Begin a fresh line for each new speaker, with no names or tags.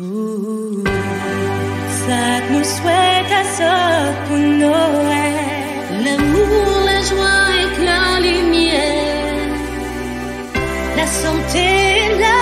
Tout ça nous souhaite à ça pour Noël.
L'amour, la joie et la lumière.
La santé la